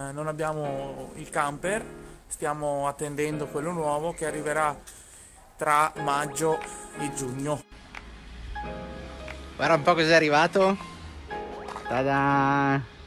Eh, non abbiamo il camper, stiamo attendendo quello nuovo che arriverà tra maggio e giugno. Guarda un po' cos'è arrivato. Ta-da!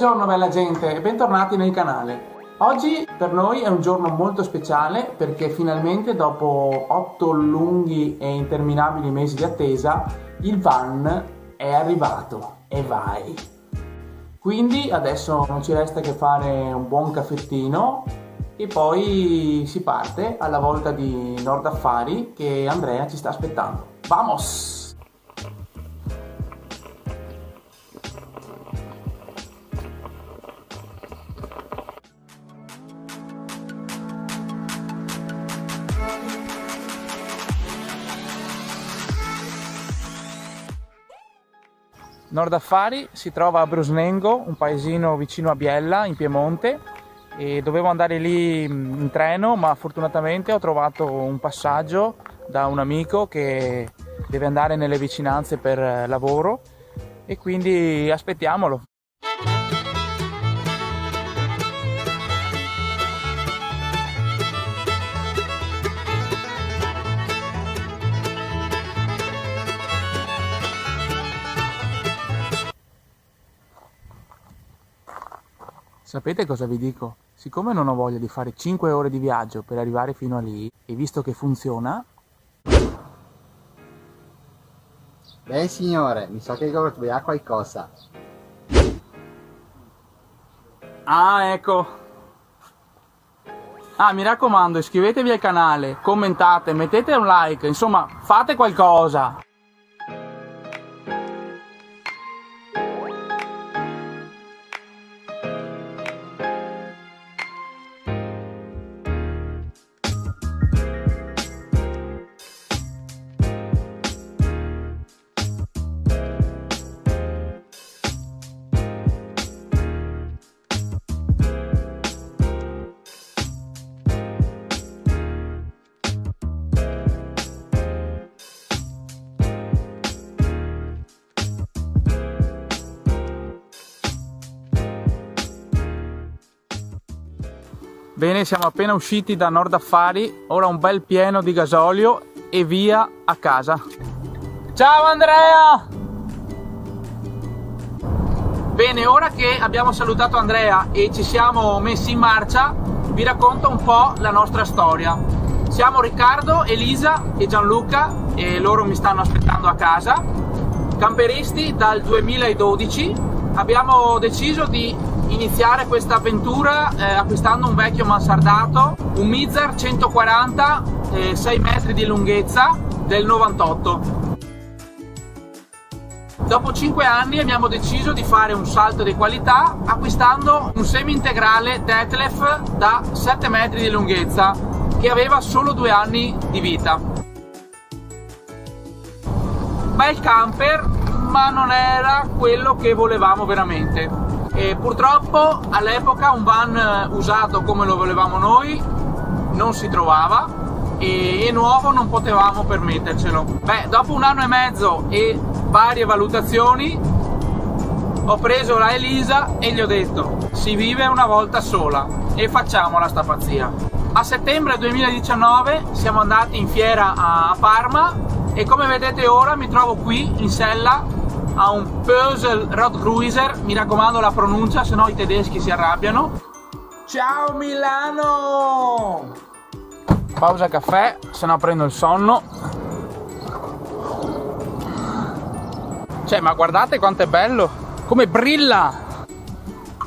Buongiorno bella gente e bentornati nel canale. Oggi per noi è un giorno molto speciale perché finalmente dopo 8 lunghi e interminabili mesi di attesa il van è arrivato e vai. Quindi adesso non ci resta che fare un buon caffettino e poi si parte alla volta di Nord Affari che Andrea ci sta aspettando. Vamos! Nord Affari si trova a Brusnengo, un paesino vicino a Biella, in Piemonte, e dovevo andare lì in treno, ma fortunatamente ho trovato un passaggio da un amico che deve andare nelle vicinanze per lavoro e quindi aspettiamolo. Sapete cosa vi dico? Siccome non ho voglia di fare 5 ore di viaggio per arrivare fino a lì, e visto che funziona... Beh signore, mi sa che sbagliare qualcosa. Ah, ecco. Ah, mi raccomando, iscrivetevi al canale, commentate, mettete un like, insomma, fate qualcosa. Bene, siamo appena usciti da Nord Affari, ora un bel pieno di gasolio e via a casa. Ciao Andrea! Bene, ora che abbiamo salutato Andrea e ci siamo messi in marcia, vi racconto un po' la nostra storia. Siamo Riccardo, Elisa e Gianluca e loro mi stanno aspettando a casa. Camperisti dal 2012, abbiamo deciso di iniziare questa avventura eh, acquistando un vecchio mansardato, un Mizar 140, eh, 6 metri di lunghezza del 98. Dopo 5 anni abbiamo deciso di fare un salto di qualità acquistando un semi integrale Detlef da 7 metri di lunghezza che aveva solo 2 anni di vita. Bel camper ma non era quello che volevamo veramente e purtroppo all'epoca un van eh, usato come lo volevamo noi non si trovava e, nuovo non potevamo permettercelo. Beh, dopo un anno e mezzo e varie valutazioni ho preso la Elisa e gli ho detto si vive una volta sola e facciamola sta pazzia. A settembre 2019 siamo andati in fiera a Parma e come vedete ora mi trovo qui in sella a un Pösel Rodgruiser, mi raccomando la pronuncia, se no i tedeschi si arrabbiano. Ciao Milano! Pausa caffè, se no prendo il sonno. Cioè, ma guardate quanto è bello! Come brilla!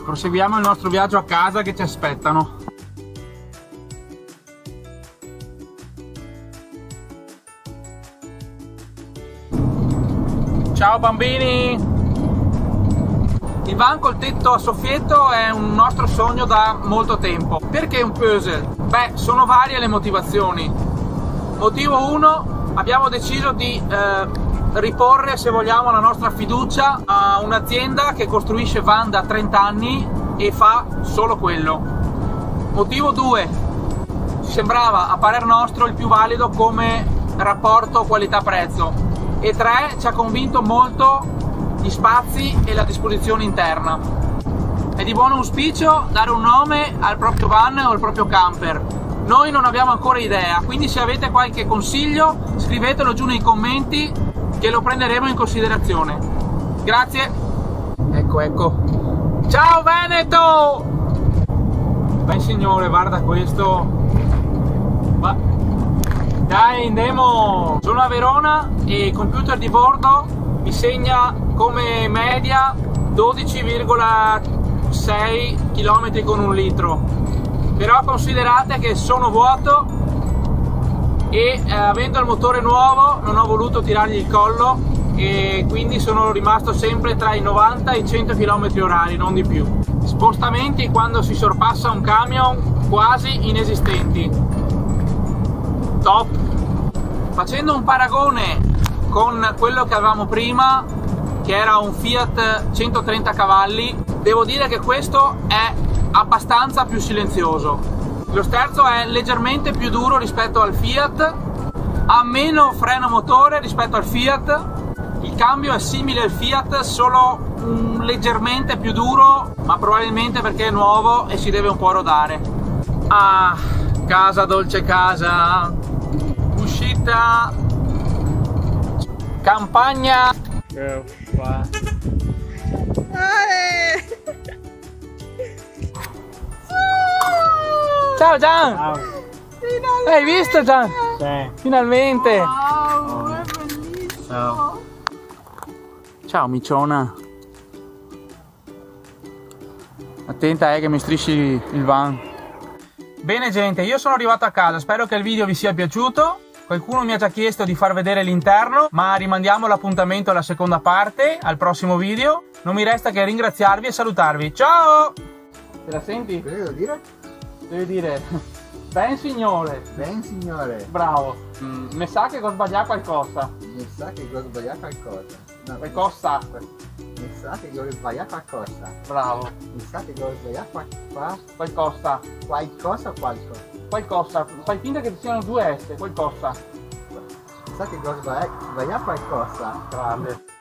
Proseguiamo il nostro viaggio a casa che ci aspettano. Ciao bambini! Il van col tetto a soffietto è un nostro sogno da molto tempo. Perché un puzzle? Beh, sono varie le motivazioni. Motivo 1, abbiamo deciso di eh, riporre, se vogliamo, la nostra fiducia a un'azienda che costruisce van da 30 anni e fa solo quello. Motivo 2, ci sembrava a parer nostro il più valido come rapporto qualità-prezzo. E 3, ci ha convinto molto gli spazi e la disposizione interna. È di buon auspicio dare un nome al proprio van o al proprio camper. Noi non abbiamo ancora idea, quindi se avete qualche consiglio scrivetelo giù nei commenti che lo prenderemo in considerazione. Grazie. Ecco, ecco. Ciao Veneto! Beh signore, guarda questo. Ma... Dai, andiamo! Sono a Verona e il computer di bordo mi segna come media 12,6 km con un litro. Però considerate che sono vuoto e eh, avendo il motore nuovo non ho voluto tirargli il collo e quindi sono rimasto sempre tra i 90 e i 100 km orari non di più. Spostamenti quando si sorpassa un camion quasi inesistenti. Top facendo un paragone con quello che avevamo prima che era un Fiat 130 cavalli devo dire che questo è abbastanza più silenzioso. Lo sterzo è leggermente più duro rispetto al Fiat ha meno freno motore rispetto al Fiat il cambio è simile al Fiat solo leggermente più duro ma probabilmente perché è nuovo e si deve un po' rodare. Ah casa dolce casa uscita Campagna Ciao Gian! Ciao. Hai visto Gian? Sì. Finalmente! Wow, è bellissimo! Ciao. Ciao miciona! Attenta eh che mi strisci il van. Bene gente, io sono arrivato a casa, spero che il video vi sia piaciuto. Qualcuno mi ha già chiesto di far vedere l'interno, ma rimandiamo l'appuntamento alla seconda parte, al prossimo video. Non mi resta che ringraziarvi e salutarvi. Ciao! Te la senti? Cosa devo dire? Devi dire, ben signore. Ben signore. Bravo. Mm, mi sa che ho sbagliato qualcosa. Mi sa che ho sbagliato qualcosa. No, Qualcosa. Mi sa che ho sbagliato qualcosa. Bravo. Mi sa che ho sbagliato qua- qua- Qualcosa. qualcosa qualcosa. Qualcosa. Fai finta che ci siano due S. Qualcosa. Mi sa che ho sbagliato sbagliato qualcosa. Grande.